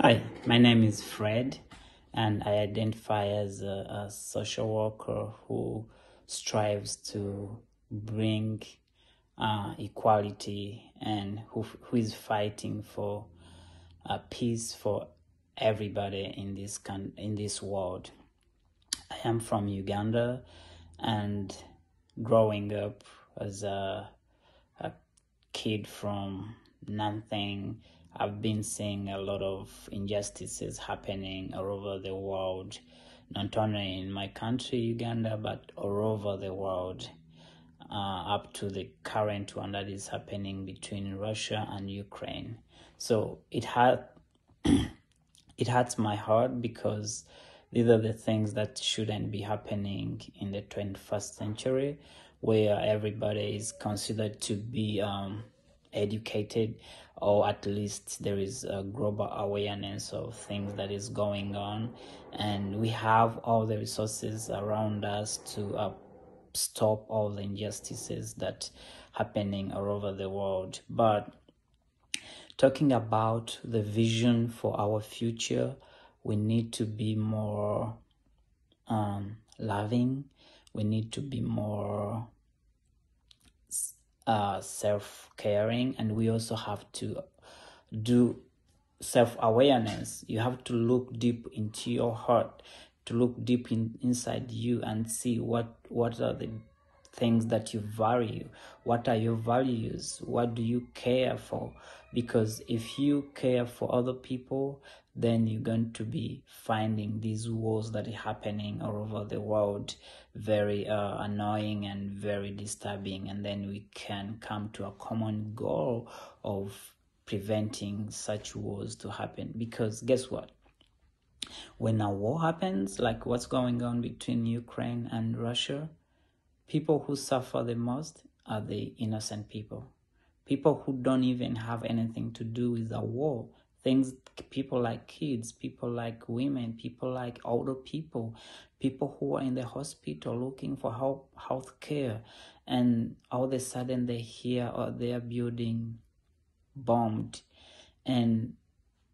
Hi, my name is Fred, and I identify as a, a social worker who strives to bring uh, equality and who, who is fighting for uh, peace for everybody in this con- in this world. I am from Uganda, and growing up as a, a kid from nothing I've been seeing a lot of injustices happening all over the world, not only in my country, Uganda, but all over the world, uh, up to the current one that is happening between Russia and Ukraine. So it had it hurts my heart because these are the things that shouldn't be happening in the 21st century, where everybody is considered to be um, educated or at least there is a global awareness of things that is going on. And we have all the resources around us to uh, stop all the injustices that happening all over the world. But talking about the vision for our future we need to be more um, loving. We need to be more uh, self caring, and we also have to do self awareness. You have to look deep into your heart, to look deep in, inside you, and see what what are the things that you value. What are your values? What do you care for? Because if you care for other people, then you're going to be finding these wars that are happening all over the world very uh, annoying and very disturbing. And then we can come to a common goal of preventing such wars to happen. Because guess what? When a war happens, like what's going on between Ukraine and Russia, people who suffer the most are the innocent people. People who don't even have anything to do with the war. Things, people like kids, people like women, people like older people, people who are in the hospital looking for help, health care, and all of a sudden they hear oh, or their building bombed. And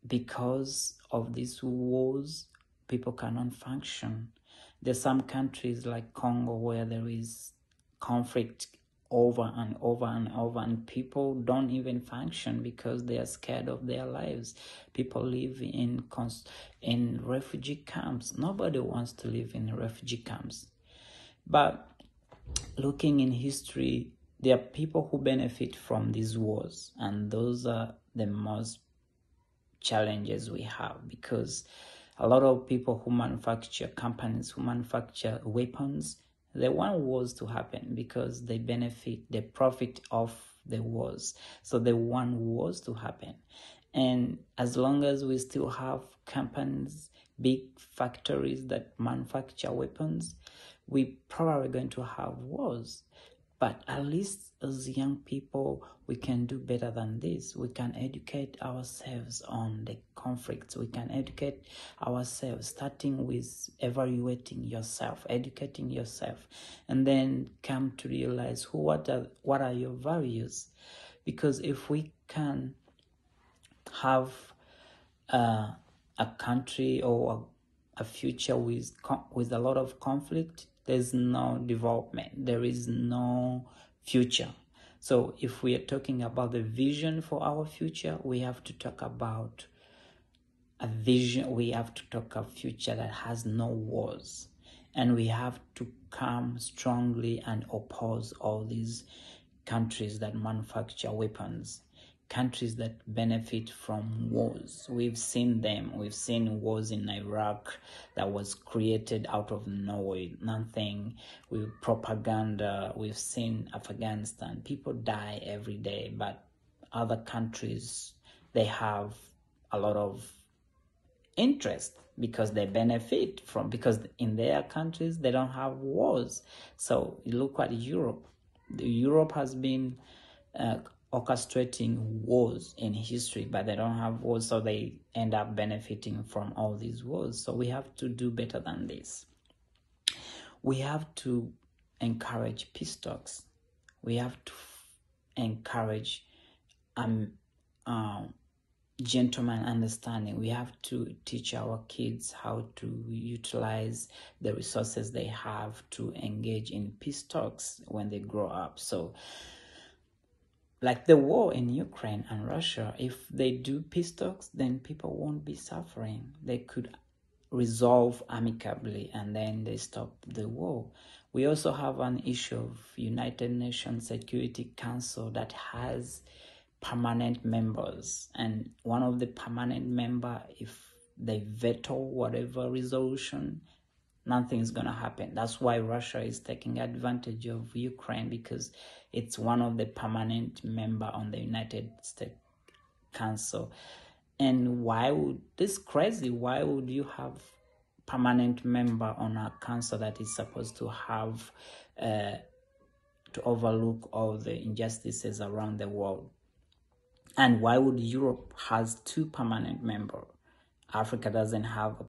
because of these wars, people cannot function. There's some countries like Congo where there is conflict over and over and over and people don't even function because they are scared of their lives. People live in in refugee camps. Nobody wants to live in refugee camps. But looking in history there are people who benefit from these wars and those are the most challenges we have because a lot of people who manufacture companies who manufacture weapons they one wars to happen because they benefit they profit off the wars so the one wars to happen. And as long as we still have companies big factories that manufacture weapons we probably going to have wars. But at least as young people, we can do better than this. We can educate ourselves on the conflicts. We can educate ourselves, starting with evaluating yourself, educating yourself, and then come to realize who what are what are your values. Because if we can have uh, a country or a, a future with with a lot of conflict, there's no development, there is no future. So, if we are talking about the vision for our future, we have to talk about a vision, we have to talk a future that has no wars. And we have to come strongly and oppose all these countries that manufacture weapons countries that benefit from wars. We've seen them. We've seen wars in Iraq that was created out of nowhere, nothing. With propaganda, we've seen Afghanistan. People die every day, but other countries they have a lot of interest because they benefit from because in their countries they don't have wars. So you look at Europe. Europe has been uh, orchestrating wars in history, but they don't have wars, so they end up benefiting from all these wars. So we have to do better than this. We have to encourage peace talks. We have to encourage um, uh, gentleman understanding. We have to teach our kids how to utilize the resources they have to engage in peace talks when they grow up. So, like the war in Ukraine and Russia, if they do peace talks, then people won't be suffering. They could resolve amicably and then they stop the war. We also have an issue of United Nations Security Council that has permanent members. And one of the permanent member if they veto whatever resolution nothing is going to happen. That's why russia is taking advantage of ukraine because it's one of the permanent member on the united states council. And why would this crazy why would you have permanent member on a council that is supposed to have uh, to overlook all the injustices around the world and why would Europe has two permanent member? Africa doesn't have a